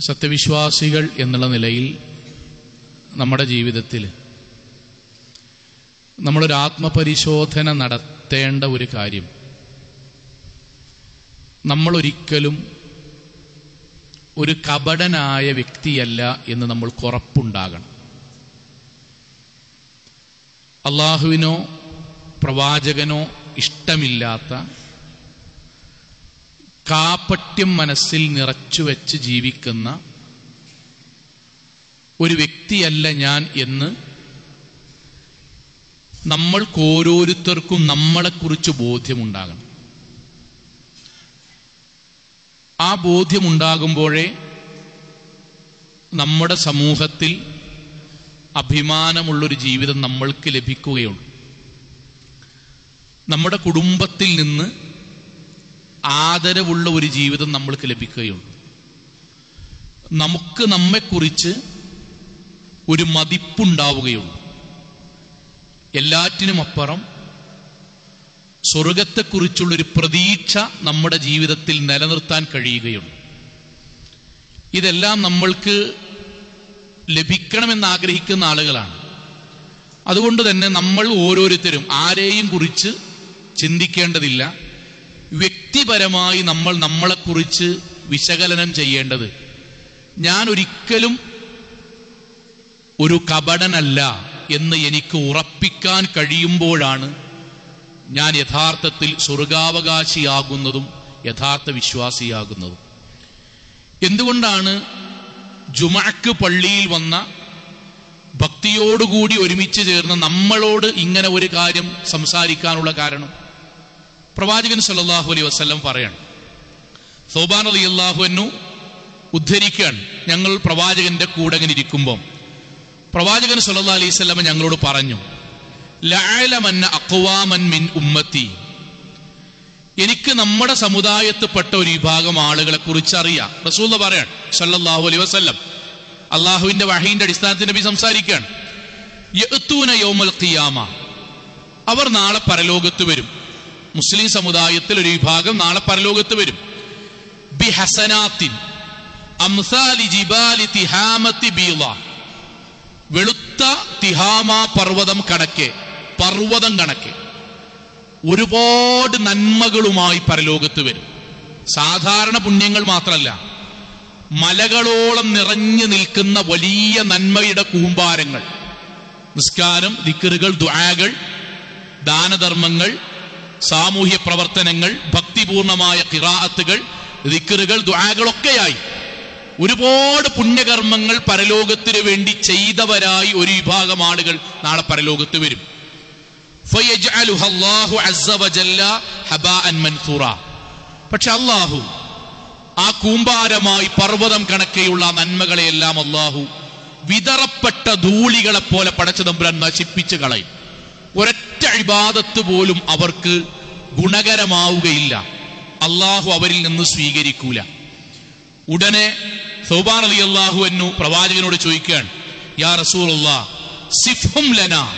സത്യവിശ്വാസികൾ എന്നുള്ള നിലയിൽ നമ്മുടെ ജീവിതത്തിൽ നമ്മളൊരു ആത്മപരിശോധന നടത്തേണ്ട ഒരു കാര്യം. നമ്മളൊരിക്കലും ഒരു കപടനായ വ്യക്തിയല്ല എന്ന് നമ്മൾ കുറപ്പുണ്ടാകണം അള്ളാഹുവിനോ പ്രവാചകനോ ഇഷ്ടമില്ലാത്ത കാപ്പട്യം മനസ്സിൽ നിറച്ചു വെച്ച് ജീവിക്കുന്ന ഒരു വ്യക്തിയല്ല ഞാൻ എന്ന് നമ്മൾക്ക് ഓരോരുത്തർക്കും നമ്മളെക്കുറിച്ച് ബോധ്യമുണ്ടാകണം. ആ ബോധ്യമുണ്ടാകുമ്പോഴേ നമ്മുടെ സമൂഹത്തിൽ അഭിമാനമുള്ളൊരു ജീവിതം നമ്മൾക്ക് ലഭിക്കുകയുള്ളൂ. നമ്മുടെ കുടുംബത്തിൽ നിന്ന് ആദരവുള്ള ഒരു ജീവിതം നമ്മൾക്ക് ലഭിക്കുകയുള്ളൂ. നമുക്ക് നമ്മെക്കുറിച്ച് ഒരു മതിപ്പുണ്ടാവുകയുള്ളൂ. എല്ലാറ്റിനും അപ്പുറം സ്വർഗത്തെക്കുറിച്ചുള്ളൊരു പ്രതീക്ഷ നമ്മുടെ ജീവിതത്തിൽ നിലനിർത്താൻ കഴിയുകയുള്ളൂ. ഇതെല്ലാം നമ്മൾക്ക് ലഭിക്കണമെന്ന് ആഗ്രഹിക്കുന്ന ആളുകളാണ്. അതുകൊണ്ട് തന്നെ നമ്മൾ ഓരോരുത്തരും ആരെയും കുറിച്ച് ചിന്തിക്കേണ്ടതില്ല. വ്യക്തിപരമായി നമ്മൾ നമ്മളെക്കുറിച്ച് വിശകലനം ചെയ്യേണ്ടത്. ഞാൻ ഒരിക്കലും ഒരു കപടനല്ല എന്ന് എനിക്ക് ഉറപ്പിക്കാൻ കഴിയുമ്പോഴാണ് ഞാൻ യഥാർത്ഥത്തിൽ സ്വർഗാവകാശിയാകുന്നതും യഥാർത്ഥ വിശ്വാസിയാകുന്നതും. എന്തുകൊണ്ടാണ് ജുമാക്ക് പള്ളിയിൽ വന്ന ഭക്തിയോടുകൂടി ഒരുമിച്ച് ചേർന്ന് നമ്മളോട് ഇങ്ങനെ ഒരു കാര്യം സംസാരിക്കാനുള്ള കാരണം? പ്രവാചകൻ സല്ലാഹു അലൈ വസ്ലം പറയാണ്. സോബാൻ അലി അള്ളാഹുവിനു ഉദ്ധരിക്കാൻ ഞങ്ങൾ പ്രവാചകന്റെ കൂടെ ഇങ്ങനെ ഇരിക്കുമ്പം. പ്രവാചകൻ സല്ലാ അലൈഹി വസല്ലം ഞങ്ങളോട് പറഞ്ഞു മിൻ ഉമ്മത്തി. എനിക്ക് നമ്മുടെ സമുദായത്തിൽപ്പെട്ട ഒരു വിഭാഗം ആളുകളെ കുറിച്ച് അറിയാം. റസൂൽ പറയാൻ സല്ലാഹു അലൈ വസല്ലം അള്ളാഹുവിന്റെ വഹീന്റെ അടിസ്ഥാനത്തിൽ നബി സംസാരിക്കുകയാണ് യൗമൽ ഖിയാമ. അവർ നാളെ പരലോകത്ത് വരും. മുസ്ലിം സമുദായത്തിൽ ഒരു വിഭാഗം നാളെ പരലോകത്ത് വരും. തിഹാമത്തി ബീള. വെളുത്ത തിഹാമ പർവതം കണക്കെ പർവതം കണക്കെ. ഒരുപാട് നന്മകളുമായി പരലോകത്ത് വരും. സാധാരണ പുണ്യങ്ങൾ മാത്രമല്ല മലകളോളം നിറഞ്ഞു നിൽക്കുന്ന വലിയ നന്മയുടെ കൂമ്പാരങ്ങൾ. നിസ്കാരം ദിക്കറുകൾ ദ്വാകൾ ദാനധർമ്മങ്ങൾ സാമൂഹ്യ പ്രവർത്തനങ്ങൾ ഭക്തിപൂർണമായ കിറാഅത്തുകൾ ദിക്കറുകൾ ദ്വാകളൊക്കെയായി ഒരുപാട് പുണ്യകർമ്മങ്ങൾ പരലോകത്തിന് വേണ്ടി ചെയ്തവരായി ഒരു വിഭാഗം ആളുകൾ നാളെ പരലോകത്ത് വരും. പക്ഷെ അള്ളാഹു ആ കൂമ്പാരമായി പർവതം കണക്കെയുള്ള നന്മകളെയെല്ലാം അള്ളാഹു വിതറപ്പെട്ട ധൂളികളെ പോലെ പടച്ചതമ്പുരാൻ നശിപ്പിച്ച് കളയും. ഒരൊറ്റ ഇബാദത്ത് പോലും അവർക്ക് ഗുണകരമാവുകയില്ല. അള്ളാഹു അവരിൽ നിന്ന് സ്വീകരിക്കൂല. ഉടനെ സൗബാൻ അലി അള്ളാഹു എന്നു പ്രവാചകനോട് ചോദിക്കുകയാണ് യാ റസൂലുള്ള സിഫും ലന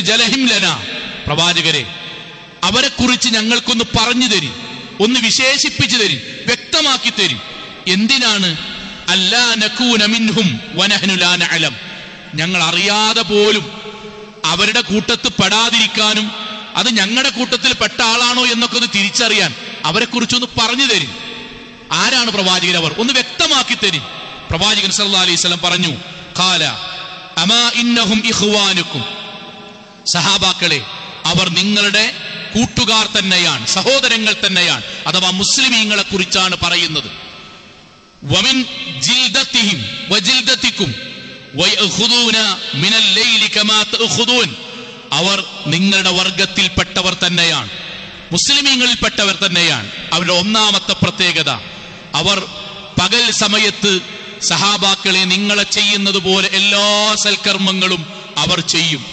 ജലഹിം ലന. പ്രവാചകരെ അവരെ കുറിച്ച് ഞങ്ങൾക്കൊന്ന് പറഞ്ഞു തരി ഒന്ന് വിശേഷിപ്പിച്ചു തരി വ്യക്തമാക്കി തരി. എന്തിനാണ്? അല്ലാ നക്കൂനമിൻഹും വനഹനുലാന അലം ഞങ്ങൾ അറിയാതെ പോലും അവരുടെ കൂട്ടത്ത് പെടാതിരിക്കാനും അത് ഞങ്ങളുടെ കൂട്ടത്തിൽ പെട്ട ആളാണോ എന്നൊക്കെ ഒന്ന് തിരിച്ചറിയാൻ അവരെ കുറിച്ചൊന്ന് പറഞ്ഞു തരും. ആരാണ് പ്രവാചകൻ അവർ? ഒന്ന് വ്യക്തമാക്കി തരും. പ്രവാചകൻ സല്ലാ അലൈഹി സ്വലം പറഞ്ഞു കാല അമാ ഇന്നഹും ഇഹ്വാനുക്കും സഹാബാക്കളെ അവർ നിങ്ങളുടെ കൂട്ടുകാർ തന്നെയാണ് സഹോദരങ്ങൾ തന്നെയാണ് അഥവാ മുസ്ലിമീങ്ങളെ കുറിച്ചാണ് പറയുന്നത്. വമിൻ ജിൽദത്തിഹിം അവർ നിങ്ങളുടെ വർഗത്തിൽപ്പെട്ടവർ തന്നെയാണ്. മുസ്ലിമീങ്ങളിൽപ്പെട്ടവർ തന്നെയാണ്. അവരുടെ ഒന്നാമത്തെ പ്രത്യേകത അവർ പകൽ സമയത്ത് സഹാബാക്കളെ നിങ്ങളെ ചെയ്യുന്നത് പോലെ എല്ലാ സൽക്കർമ്മങ്ങളും അവർ ചെയ്യും.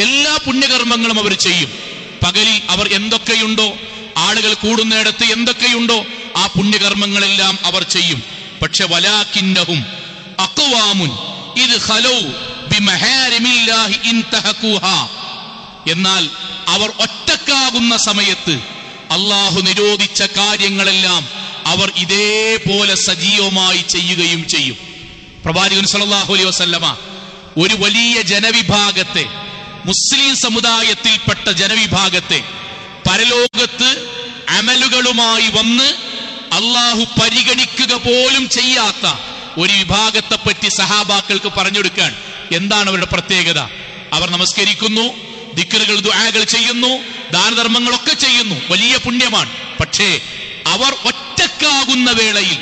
എല്ലാ പുണ്യകർമ്മങ്ങളും അവർ ചെയ്യും. പകലിൽ അവർ എന്തൊക്കെയുണ്ടോ ആളുകൾ കൂടുന്നിടത്ത് എന്തൊക്കെയുണ്ടോ ആ പുണ്യകർമ്മങ്ങളെല്ലാം അവർ ചെയ്യും. പക്ഷെ വലാക്കിന്നഹും അക്വാമുൻ എന്നാൽ അവർ ഒറ്റക്കാകുന്ന സമയത്ത് അള്ളാഹു നിരോധിച്ച കാര്യങ്ങളെല്ലാം അവർ ഇതേപോലെ സജീവമായി ചെയ്യുകയും ചെയ്യും. പ്രവാചകൻ സല്ലല്ലാഹു അലൈഹി വസല്ലമ ഒരു വലിയ ജനവിഭാഗത്തെ മുസ്ലിം സമുദായത്തിൽപ്പെട്ട ജനവിഭാഗത്തെ പരലോകത്ത് അമലുകളുമായി വന്ന് അള്ളാഹു പരിഗണിക്കുക പോലും ചെയ്യാത്ത ഒരു വിഭാഗത്തെ പറ്റി സഹാബാക്കൾക്ക് പറഞ്ഞെടുക്കാൻ എന്താണ് അവരുടെ പ്രത്യേകത? അവർ നമസ്കരിക്കുന്നു ദിക്കറുകൾ ദുആകൾ ചെയ്യുന്നു ദാനധർമ്മങ്ങളൊക്കെ ചെയ്യുന്നു വലിയ പുണ്യമാണ്. പക്ഷേ അവർ ഒറ്റക്കാകുന്ന വേളയിൽ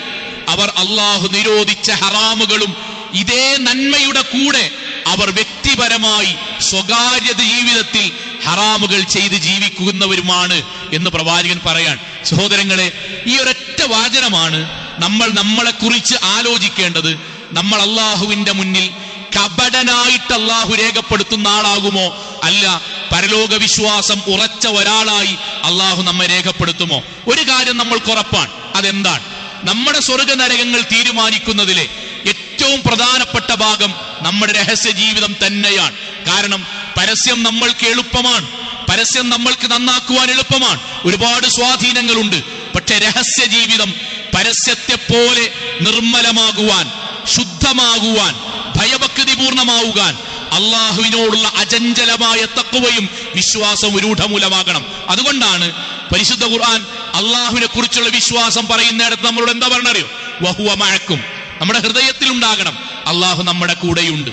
അവർ അള്ളാഹു നിരോധിച്ച ഹറാമുകളും ഇതേ നന്മയുടെ കൂടെ അവർ വ്യക്തിപരമായി സ്വകാര്യത ജീവിതത്തിൽ ഹറാമുകൾ ചെയ്ത് ജീവിക്കുന്നവരുമാണ് എന്ന് പ്രവാചകൻ പറയാൻ സഹോദരങ്ങളെ ഈ ഒരൊറ്റ വാചനമാണ് നമ്മൾ നമ്മളെ കുറിച്ച് ആലോചിക്കേണ്ടത് നമ്മൾ അള്ളാഹുവിന്റെ മുന്നിൽ കപടനായിട്ട് അള്ളാഹു രേഖപ്പെടുത്തുന്ന ആളാകുമോ? അല്ല പരലോക വിശ്വാസം ഉറച്ച ഒരാളായി അള്ളാഹു നമ്മെ രേഖപ്പെടുത്തുമോ? ഒരു കാര്യം നമ്മൾ ഉറപ്പാണ് അതെന്താണ്? നമ്മുടെ സ്വർഗ നരകങ്ങൾ തീരുമാനിക്കുന്നതിലെ ഏറ്റവും പ്രധാനപ്പെട്ട ഭാഗം നമ്മുടെ രഹസ്യ ജീവിതം തന്നെയാണ്. കാരണം പരസ്യം നമ്മൾക്ക് എളുപ്പമാണ് പരസ്യം നമ്മൾക്ക് നന്നാക്കുവാൻ എളുപ്പമാണ്. ഒരുപാട് സ്വാധീനങ്ങളുണ്ട് പക്ഷെ രഹസ്യ ജീവിതം പരസ്യത്തെ പോലെ നിർമ്മലമാകുവാൻ ശുദ്ധമാകുവാൻ ഭയഭക്തി പൂർണമാവുകാൻ അള്ളാഹുവിനോടുള്ള അചഞ്ചലമായ തക്കുവയും വിശ്വാസവും രൂഢമൂലമാകണം. അതുകൊണ്ടാണ് പരിശുദ്ധ ഖുർആൻ അള്ളാഹുവിനെ കുറിച്ചുള്ള വിശ്വാസം പറയുന്നിടത്ത് നമ്മളോട് എന്താ പറഞ്ഞറിയോ വഹുവ മഴക്കും. നമ്മുടെ ഹൃദയത്തിൽ ഉണ്ടാകണം. അള്ളാഹു നമ്മുടെ കൂടെയുണ്ട്.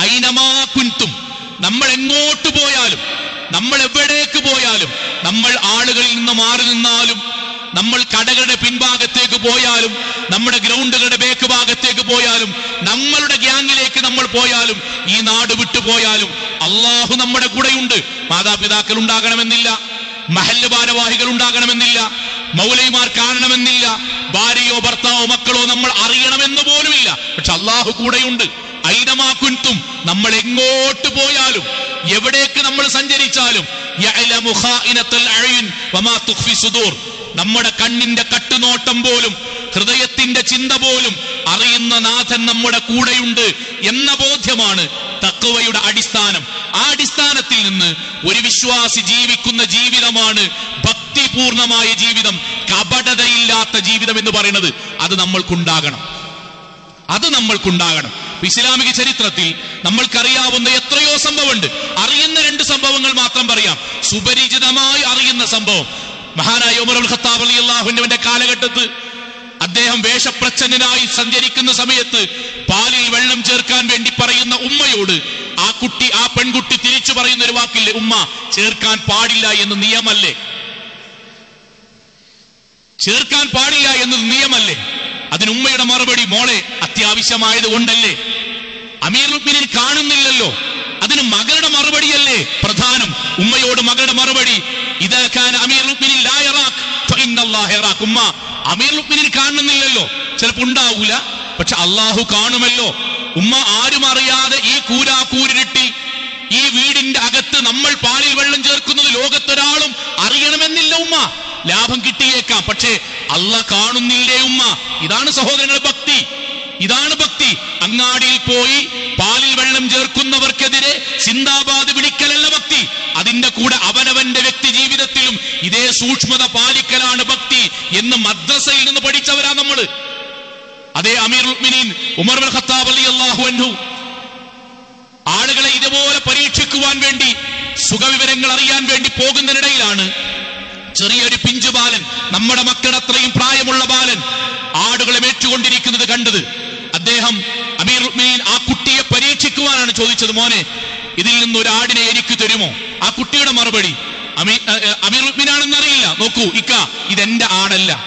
ഐനമാ കുൻതും. നമ്മൾ എങ്ങോട്ട് പോയാലും നമ്മൾ എവിടേക്ക് പോയാലും നമ്മൾ ആളുകളിൽ നിന്ന് മാറി നിന്നാലും നമ്മൾ കടകളുടെ പിൻഭാഗത്തേക്ക് പോയാലും നമ്മുടെ ഗ്രൗണ്ടുകളുടെ ബേക്ക് ഭാഗത്തേക്ക് പോയാലും നമ്മളുടെ ഗ്യാങ്ങിലേക്ക് നമ്മൾ പോയാലും ഈ നാട് വിട്ടു പോയാലും അള്ളാഹു നമ്മുടെ കൂടെയുണ്ട്. മാതാപിതാക്കൾ ഉണ്ടാകണമെന്നില്ല മഹല്ല് ഭാരവാഹികൾ ഉണ്ടാകണമെന്നില്ല മൗലൈമാർ കാണണമെന്നില്ല ഭാര്യയോ ഭർത്താവോ മക്കളോ നമ്മൾ അറിയണമെന്ന് പോലുമില്ല. പക്ഷെ അള്ളാഹു കൂടെയുണ്ട്. ഐനമാക്കുൻതും നമ്മൾ എങ്ങോട്ട് പോയാലും എവിടേക്ക് നമ്മൾ സഞ്ചരിച്ചാലും നമ്മുടെ കണ്ണിന്റെ കട്ടുനോട്ടം പോലും ഹൃദയത്തിന്റെ ചിന്ത പോലും അറിയുന്ന നാഥൻ നമ്മുടെ കൂടെയുണ്ട് എന്ന ബോധ്യമാണ് തക്കവയുടെ അടിസ്ഥാനം. ആ അടിസ്ഥാനത്തിൽ നിന്ന് ഒരു വിശ്വാസി ജീവിക്കുന്ന ജീവിതമാണ് ഭക്തിപൂർണമായ ജീവിതം കപടതയില്ലാത്ത ജീവിതം എന്ന് പറയുന്നത്. അത് നമ്മൾക്കുണ്ടാകണം. അത് നമ്മൾക്കുണ്ടാകണം. ഇസ്ലാമിക ചരിത്രത്തിൽ നമ്മൾക്കറിയാവുന്ന എത്രയോ സംഭവമുണ്ട്. അറിയുന്ന രണ്ട് സംഭവങ്ങൾ മാത്രം പറയാം. സുപരിചിതമായി അറിയുന്ന സംഭവം. മഹാനായ ഉമർ ഖത്താബ് അലി അള്ളാഹുവിന്റെ കാലഘട്ടത്ത് അദ്ദേഹം വേഷപ്രച്ഛന്നനായി സഞ്ചരിക്കുന്ന സമയത്ത് പാലിൽ വെള്ളം ചേർക്കാൻ വേണ്ടി പറയുന്ന ഉമ്മയോട് ആ കുട്ടി ആ പെൺകുട്ടി തിരിച്ചു പറയുന്ന ഒരു വാക്കില്ലേ ഉമ്മ ചേർക്കാൻ പാടില്ല എന്ന് നിയമല്ലേ? ചേർക്കാൻ പാടില്ല എന്നത് നിയമല്ലേ? അതിന് ഉമ്മയുടെ മറുപടി മോളെ അത്യാവശ്യമായത് കൊണ്ടല്ലേ? അമീർ റുക്മിനിൽ കാണുന്നില്ലല്ലോ. അതിന് മകളുടെ മറുപടിയല്ലേ പ്രധാനം? ഉമ്മയോട് മകളുടെ മറുപടി ഇതാക്കാൻ അമീർ അമീർ കാണുന്നില്ലല്ലോ. ചിലപ്പോ ഉണ്ടാവൂല പക്ഷെ അള്ളാഹു കാണുമല്ലോ. ഉമ്മ ആരും അറിയാതെ ഈ കൂരാക്കൂരിട്ടിൽ ഈ വീടിന്റെ അകത്ത് നമ്മൾ പാലിൽ വെള്ളം ചേർക്കുന്നത് ലോകത്തൊരാളും അറിയണമെന്നില്ല ഉമ്മ. ലാഭം കിട്ടിയേക്കാം പക്ഷേ അല്ല കാണുന്നില്ലേ ഉമ്മ? ഇതാണ് സഹോദരങ്ങളുടെ ഭക്തി. ഇതാണ് ഭക്തി. അങ്ങാടിയിൽ പോയി പാലിൽ വെള്ളം ചേർക്കുന്നവർക്കെതിരെ സിന്ദാബാദ് വിളിക്കലല്ല ഭക്തി. അതിന്റെ കൂടെ അവനവന്റെ വ്യക്തി ജീവിതത്തിലും ഇതേ സൂക്ഷ്മത പാലിക്കലാണ് ഭക്തി എന്ന് മദ്രസയിൽ നിന്ന് പഠിച്ചവരാ നമ്മൾ. അതേ അമീർ ഉൽമിനീൻ ഉമർ ഖത്താബ് അലി അള്ളാഹു അൻഹു. ആളുകളെ ഇതുപോലെ പരീക്ഷിക്കുവാൻ വേണ്ടി സുഖവിവരങ്ങൾ അറിയാൻ വേണ്ടി പോകുന്നതിനിടയിലാണ് ചെറിയൊരു പിഞ്ചു ബാലൻ നമ്മുടെ മക്കളുടെ അത്രയും പ്രായമുള്ള ബാലൻ ആടുകളെ മേച്ചുകൊണ്ടിരിക്കുന്നത് കണ്ടത്. അദ്ദേഹം അമീർ ഉൽമിനീൻ ആ കുട്ടിയെ പരീക്ഷിക്കുവാനാണ് ചോദിച്ചത് മോനെ ഇതിൽ നിന്ന് ഒരു ആടിനെ എനിക്ക് തരുമോ? ആ കുട്ടിയുടെ മറുപടി അമീ ഏ, ഏ, അമീർ ഉൽമീനാണെന്ന് അറിയില്ല. നോക്കൂ ഇക്ക ഇതെന്റെ ആടല്ല.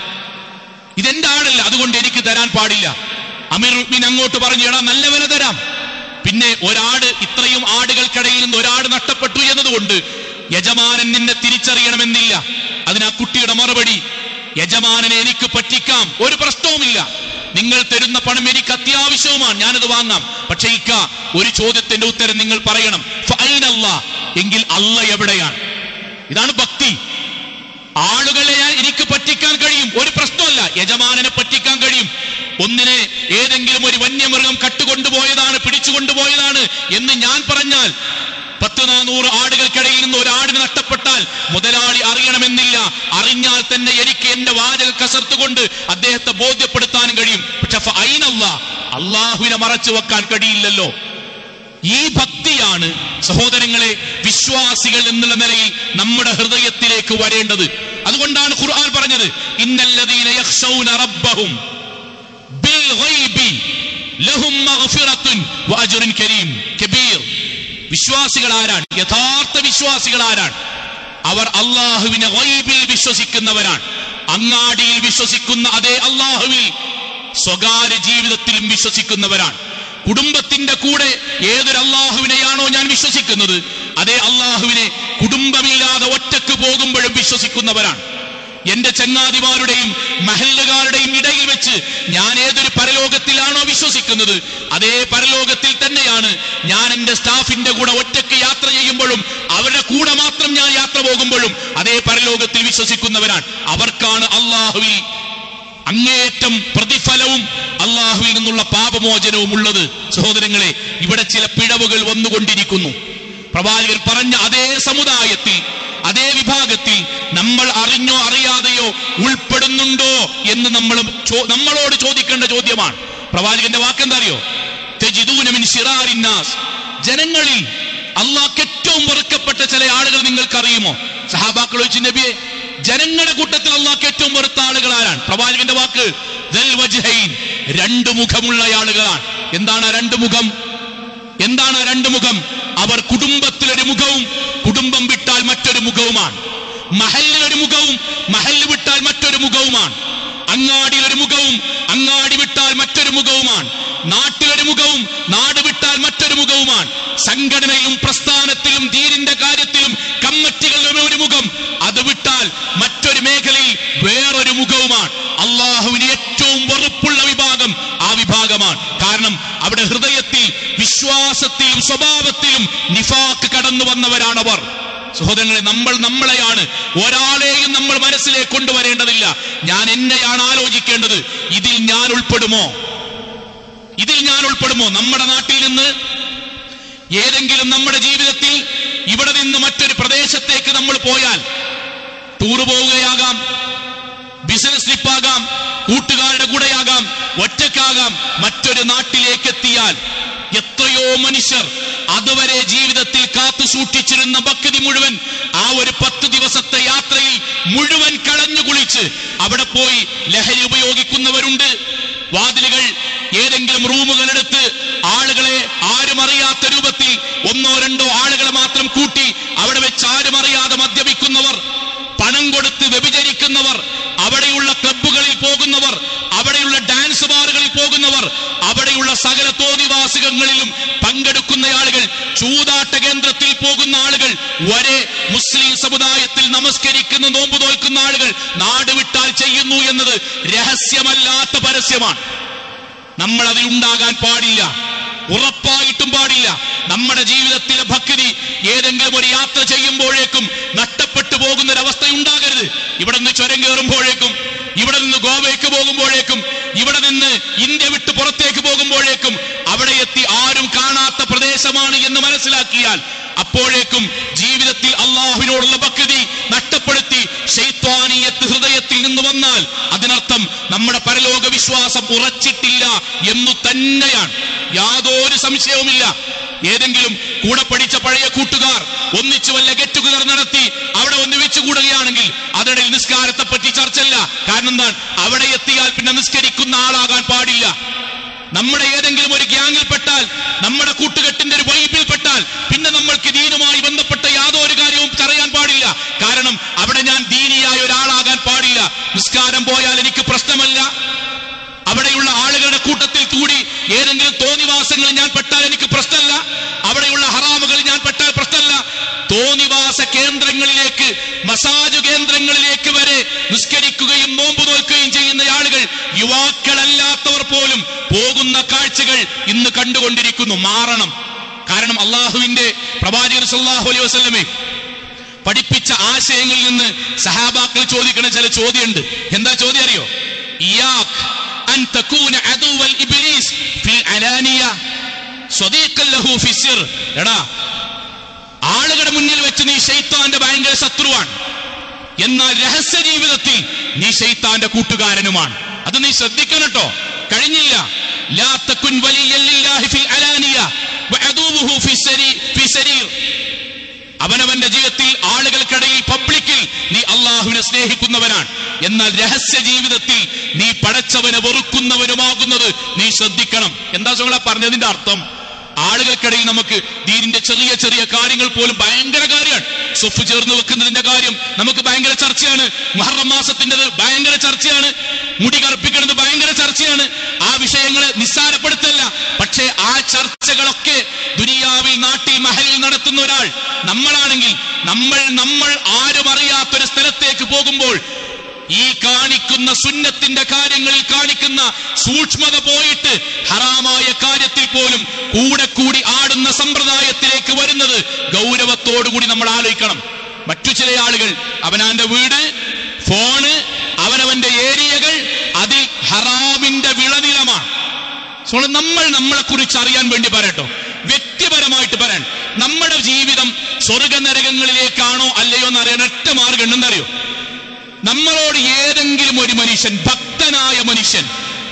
ഇതെന്റെ ആടല്ല. അതുകൊണ്ട് എനിക്ക് തരാൻ പാടില്ല. ഉൽമീൻ അങ്ങോട്ട് പറഞ്ഞു എടാ നല്ല വില തരാം. പിന്നെ ഒരാട് ഇത്രയും ആടുകൾക്കിടയിൽ നിന്ന് ഒരാട് നഷ്ടപ്പെട്ടു എന്നതുകൊണ്ട് യജമാനൻ നിന്നെ തിരിച്ചറിയണമെന്നില്ല. അതിനാ കുട്ടിയുടെ മറുപടി യജമാനനെ എനിക്ക് പറ്റിക്കാം. ഒരു പ്രശ്നവുമില്ല. നിങ്ങൾ തരുന്ന പണം എനിക്ക് അത്യാവശ്യവുമാണ്. ഞാനത് വാങ്ങാം. പക്ഷേ ഇക്ക ഒരു ചോദ്യത്തിന്റെ ഉത്തരം നിങ്ങൾ പറയണം. എങ്കിൽ അല്ല എവിടെയാണ്? ഇതാണ് ഭക്തി. ആളുകളെ എനിക്ക് പറ്റിക്കാൻ കഴിയും. ഒരു പ്രശ്നമല്ല യജമാനനെ പറ്റിക്കാൻ കഴിയും. ഒന്നിനെ ഏതെങ്കിലും ഒരു വന്യമൃഗം കട്ടുകൊണ്ടുപോയതാണ് പിടിച്ചുകൊണ്ടുപോയതാണ് എന്ന് ഞാൻ പറഞ്ഞാൽ പത്ത് നാനൂറ് ആടുകൾക്കിടയിൽ നിന്ന് ഒരു ആടിന് നഷ്ടപ്പെട്ടാൽ മുതലാളി അറിയണമെന്നില്ല. അറിഞ്ഞാൽ തന്നെ എനിക്ക് എന്റെ വാചക കസർത്തുകൊണ്ട് അദ്ദേഹത്തെ ബോധ്യപ്പെടുത്താനും കഴിയും. പക്ഷെ അള്ളാഹുവിനെ മറച്ചു വെക്കാൻ കഴിയില്ലല്ലോ. ഈ ഭക്തിയാണ് സഹോദരങ്ങളെ വിശ്വാസികൾ എന്നുള്ള നിലയിൽ നമ്മുടെ ഹൃദയത്തിലേക്ക് വരേണ്ടത്. അതുകൊണ്ടാണ് ഖുർആൻ പറഞ്ഞത് ഇന്നല്ലദീന റബ്ബഹും ലഹും കരീം. വിശ്വാസികൾ ആരാണ്? യഥാർത്ഥ വിശ്വാസികൾ ആരാണ്? അവർ അള്ളാഹുവിനെ വൈബിൽ വിശ്വസിക്കുന്നവരാണ്. അങ്ങാടിയിൽ വിശ്വസിക്കുന്ന അതേ അള്ളാഹുവിൽ സ്വകാര്യ ജീവിതത്തിലും വിശ്വസിക്കുന്നവരാണ്. കുടുംബത്തിന്റെ കൂടെ ഏതൊരു അള്ളാഹുവിനെയാണോ ഞാൻ വിശ്വസിക്കുന്നത് അതേ അള്ളാഹുവിനെ കുടുംബമില്ലാതെ ഒറ്റയ്ക്ക് പോകുമ്പോഴും വിശ്വസിക്കുന്നവരാണ്. എന്റെ ചങ്ങാതിമാരുടെയും മഹല്ലുകാരുടെയും ഇടയിൽ വെച്ച് ഞാൻ ഏതൊരു പരലോകത്തിലാണോ വിശ്വസിക്കുന്നത് അതേ പരലോകത്തിൽ തന്നെയാണ് ഞാൻ എന്റെ സ്റ്റാഫിന്റെ കൂടെ ഒറ്റയ്ക്ക് യാത്ര ചെയ്യുമ്പോഴും അവരുടെ കൂടെ മാത്രം ഞാൻ യാത്ര പോകുമ്പോഴും അതേ പരലോകത്തിൽ വിശ്വസിക്കുന്നവരാണ്. അവർക്കാണ് അള്ളാഹുവിൽ അങ്ങേയറ്റം പ്രതിഫലവും അള്ളാഹുവിൽ നിന്നുള്ള പാപമോചനവും ഉള്ളത് സഹോദരങ്ങളെ ഇവിടെ ചില പിഴവുകൾ വന്നുകൊണ്ടിരിക്കുന്നു. പ്രവാചകർ പറഞ്ഞ അതേ സമുദായത്തിൽ അതേ വിഭാഗത്തിൽ നമ്മൾ അറിഞ്ഞോ അറിയാതെയോ ഉൾപ്പെടുന്നുണ്ടോ എന്ന് നമ്മൾ നമ്മളോട് ചോദിക്കേണ്ട ചോദ്യമാണ്. പ്രവാചകന്റെ വാക്കെന്താ അറിയോ തെജിദൂന മിൻ ശിറാരിന്നാസ്. ജനങ്ങളിൽ അള്ളാഹ്ക്ക് ഏറ്റവും വെറുക്കപ്പെട്ട ചില ആളുകൾ നിങ്ങൾക്ക് അറിയുമോ സഹാബാക്കൾ ചോദിച്ചു നബിയെ ജനങ്ങളുടെ കൂട്ടത്തിൽ അള്ളാഹ് ഏറ്റവും വെറുത്ത ആളുകൾ ആരാണ്? പ്രവാചകന്റെ വാക്ക്. രണ്ട് മുഖമുള്ള ആളുകളാണ്. എന്താണ് ആ രണ്ട് മുഖം? എന്താണ് ആ രണ്ട് മുഖം? അവർ കുടുംബത്തിലൊരു മുഖവും കുടുംബം വിട്ടാൽ മറ്റൊരു മുഖവുമാണ്. മഹലിലൊരു മുഖവും മഹൽ വിട്ടാൽ മറ്റൊരു മുഖവുമാണ്. അങ്ങാടിയിൽ ഒരു മുഖവും അങ്ങാടി വിട്ടാൽ മറ്റൊരു മുഖവുമാണ്. നാട്ടിലൊരു മുഖവും നാട് വിട്ടാൽ മറ്റൊരു മുഖവുമാണ്. സംഘടനയിലും പ്രസ്ഥാനത്തിലും ധീരിന്റെ കാര്യത്തിലും കമ്മിറ്റികളിലും ഒരു മുഖം അത് വിട്ടാൽ മറ്റൊരു മേഖലയിൽ വേറൊരു മുഖവുമാണ്. അള്ളാഹുവിന് ഏറ്റവും വെറുപ്പുള്ള വിഭാഗം ആ വിഭാഗമാണ്. കാരണം അവിടെ ഹൃദയത്തിൽ വിശ്വാസത്തിലും സ്വഭാവത്തിലും നിഫാക്ക് കടന്നു വന്നവരാണവർ സഹോദരങ്ങളെ നമ്മൾ നമ്മളെയാണ്. ഒരാളെയും നമ്മൾ മനസ്സിലേക്ക് കൊണ്ടുവരേണ്ടതില്ല. ഞാൻ എന്നെയാണ് ആലോചിക്കേണ്ടത്. ഇതിൽ ഞാൻ ഉൾപ്പെടുമോ? ഇതിൽ ഞാൻ ഉൾപ്പെടുമോ? നമ്മുടെ നാട്ടിൽ നിന്ന് ഏതെങ്കിലും നമ്മുടെ ജീവിതത്തിൽ ഇവിടെ നിന്ന് മറ്റൊരു പ്രദേശത്തേക്ക് നമ്മൾ പോയാൽ ടൂർ പോവുകയാകാം ബിസിനസ് ട്രിപ്പാകാം കൂട്ടുകാരുടെ കൂടെയാകാം ഒറ്റക്കാകാം മറ്റൊരു നാട്ടിലേക്ക് എത്തിയാൽ എത്രയോ മനുഷ്യർ അതുവരെ ജീവിതത്തിൽ കാത്തു സൂക്ഷിച്ചിരുന്ന ഭക്തി മുഴുവൻ ആ ഒരു പത്ത് ദിവസത്തെ യാത്രയിൽ മുഴുവൻ കളഞ്ഞു കുളിച്ച് അവിടെ പോയി ലഹരി ഉപയോഗിക്കുന്നവരുണ്ട്. വാതിലുകൾ ഏതെങ്കിലും റൂമുകളെടുത്ത് ആളുകളെ ആരും അറിയാത്ത രൂപത്തിൽ ഒന്നോ രണ്ടോ ആളുകളെ മാത്രം കൂട്ടി അവിടെ വെച്ച് ആരും അറിയാതെ മദ്യപിക്കുന്നവർ പണം കൊടുത്ത് വ്യഭിചരിക്കുന്നവർ അവിടെയുള്ള ക്ലബ്ബുകളിൽ പോകുന്നവർ പോകുന്നവർ അവിടെയുള്ള സകല തോന്നിവാസികങ്ങളിലും പങ്കെടുക്കുന്ന ആളുകൾ ചൂതാട്ട കേന്ദ്രത്തിൽ പോകുന്ന ആളുകൾ വരെ മുസ്ലിം സമുദായത്തിൽ നമസ്കരിക്കുന്ന നോമ്പ് തോൽക്കുന്ന ആളുകൾ നാട് വിട്ടാൽ ചെയ്യുന്നു എന്നത് രഹസ്യമല്ലാത്ത പരസ്യമാണ്. നമ്മൾ അതിൽ ഉണ്ടാകാൻ പാടില്ല ഉറപ്പായിട്ടും പാടില്ല. നമ്മുടെ ജീവിതത്തിലെ ഭക്തി ഏതെങ്കിലും ഒരു യാത്ര ചെയ്യുമ്പോഴേക്കും നഷ്ടപ്പെട്ടു പോകുന്ന ഒരു അവസ്ഥ ഉണ്ടാകരുത് ഇവിടെ നിന്ന് ചുരം കയറുമ്പോഴേക്കും ഇവിടെ നിന്ന് ഗോവയ്ക്ക് പോകുമ്പോഴേക്കും ഇവിടെ നിന്ന് ഇന്ത്യ വിട്ട് പുറത്തേക്ക് പോകുമ്പോഴേക്കും അവിടെ എത്തി ആരും കാണാത്ത പ്രദേശമാണ് എന്ന് മനസ്സിലാക്കിയാൽ അപ്പോഴേക്കും ജീവിതത്തിൽ അള്ളാഹുവിനോടുള്ള ഭക്തി നഷ്ടപ്പെടുത്തി ശൈത്വാനീയത്ത് ഹൃദയത്തിൽ നിന്ന് വന്നാൽ അതിനർത്ഥം നമ്മുടെ പരലോക വിശ്വാസം ഉറച്ചിട്ടില്ല എന്നു തന്നെയാണ്. യാതൊരു സംശയവുമില്ല. ഏതെങ്കിലും കൂടെ പഠിച്ച പഴയ കൂട്ടുകാർ ഒന്നിച്ചു വല്ല ഗെറ്റ് നടത്തി അവിടെ ഒന്നിച്ചു കൂടുകയാണെങ്കിൽ അതിനിടയിൽ നിസ്കാരത്തെ പറ്റി ചർച്ചല്ല കാരണം എന്താണ് അവിടെ എത്തിയാൽ പിന്നെ നിസ്കരിക്കുന്ന ആളാകാൻ പാടില്ല. നമ്മുടെ ഏതെങ്കിലും ഒരു ഗ്യാങ്ങിൽ പെട്ടാൽ നമ്മുടെ കൂട്ടുകെട്ടിന്റെ ഒരു വൈബിൽ പെട്ടാൽ പിന്നെ നമ്മൾക്ക് ദീനുമായി ബന്ധപ്പെട്ട യാതൊരു കാര്യവും പറയാൻ പാടില്ല. കാരണം അവിടെ ഞാൻ ദീനിയായ ഒരാളാകാൻ പാടില്ല. നിസ്കാരം പോയാൽ എനിക്ക് പ്രശ്നമല്ല. അവിടെയുള്ള ആളുകളുടെ കൂട്ടത്തിൽ കൂടി ഏതെങ്കിലും തോന്നിവാസങ്ങൾ ഞാൻ പെട്ടാൽ എനിക്ക് പ്രശ്നമല്ല. അവിടെയുള്ള ഹറാമുകൾ ഞാൻ പെട്ടാൽ പ്രശ്നമല്ല. തോന്നിവാസ കേന്ദ്രങ്ങളിലേക്ക് മസാജ് കേന്ദ്രങ്ങളിലേക്ക് വരെ നിസ്കരിക്കുകയും നോമ്പ് നോക്കുകയും ചെയ്യുന്ന ആളുകൾ യുവാക്കളല്ലാത്തവർ പോലും പോകുന്ന കാഴ്ചകൾ ഇന്ന് കണ്ടുകൊണ്ടിരിക്കുന്നു. മാറണം. കാരണം അള്ളാഹുവിന്റെ പ്രവാചകർ സല്ലാഹു അലൈഹി വസ്ലമേ പഠിപ്പിച്ച ആശയങ്ങളിൽ നിന്ന് സഹാബാക്കൾ ചോദിക്കുന്ന ചില ചോദ്യമുണ്ട്. എന്താ ചോദ്യം അറിയോ? അൻ തകൂന അദുവൽ ഇബ്ലീസ് ഫിൽ ഫി സിർ. എടാ ആളുകളുടെ മുന്നിൽ വെച്ച് നീ ഷെയ്ത്താന്റെ ഭയങ്കര ശത്രുവാണ്. എന്നാൽ രഹസ്യ ജീവിതത്തിൽ നീ ഷെയ്ത്താന്റെ കൂട്ടുകാരനുമാണ്. അത് നീ ശ്രദ്ധിക്കണം കേട്ടോ. കഴിഞ്ഞില്ല. അവനവന്റെ ജീവിതത്തിൽ ആളുകൾക്കിടയിൽ പബ്ലിക്കിൽ നീ അള്ളാഹുവിനെ സ്നേഹിക്കുന്നവനാണ്. എന്നാൽ രഹസ്യ ജീവിതത്തിൽ നീ പടച്ചവനെ വെറുക്കുന്നവനുമാകുന്നത് നീ ശ്രദ്ധിക്കണം. എന്താ ചോളാ പറഞ്ഞതിന്റെ അർത്ഥം? ആളുകൾക്കിടയിൽ നമുക്ക് ദീനിന്റെ ചെറിയ ചെറിയ കാര്യങ്ങൾ പോലും ഭയങ്കര കാര്യമാണ്. സ്വഫ് ചേർന്ന് വെക്കുന്നതിന്റെ കാര്യം നമുക്ക് ഭയങ്കര ചർച്ചയാണ്. മുഹറം മാസത്തിന്റെ ഭയങ്കര ചർച്ചയാണ്. മുടി കറുപ്പിക്കുന്നത് ഭയങ്കര ചർച്ചയാണ്. ആ വിഷയങ്ങളെ നിസ്സാരപ്പെടുത്തല്ല. പക്ഷേ ആ ചർച്ചകളൊക്കെ ദുനിയാവിൽ നാട്ടിൽ മഹലിൽ നടത്തുന്ന ഒരാൾ നമ്മളാണെങ്കിൽ നമ്മൾ നമ്മൾ ആരും അറിയാത്തൊരു സ്ഥലത്തേക്ക് പോകുമ്പോൾ ഈ കാണിക്കുന്ന സുന്നത്തിന്റെ കാര്യങ്ങളിൽ കാണിക്കുന്ന സൂക്ഷ്മത പോയിട്ട് ഹറാമായ കാര്യത്തിൽ പോലും കൂടെ കൂടി ആടുന്ന സമ്പ്രദായത്തിലേക്ക് വരുന്നത് ഗൗരവത്തോടുകൂടി നമ്മൾ ആലോചിക്കണം. മറ്റു ചില ആളുകൾ അവനാന്റെ വീട് ഫോണ് അവനവന്റെ ഏരിയകൾ അതിൽ ഹറാമിന്റെ വിളനിലമാണ്. നമ്മൾ നമ്മളെ കുറിച്ച് അറിയാൻ വേണ്ടി പറയട്ടോ. വ്യക്തിപരമായിട്ട് പറയാൻ. നമ്മുടെ ജീവിതം സ്വർഗ നരകങ്ങളിലേക്കാണോ അല്ലയോ എന്ന് അറിയാൻ ഒറ്റ മാർഗം ഉണ്ടെന്നറിയോ? നമ്മളോട് ഏതെങ്കിലും ഒരു മനുഷ്യൻ ഭക്തനായ മനുഷ്യൻ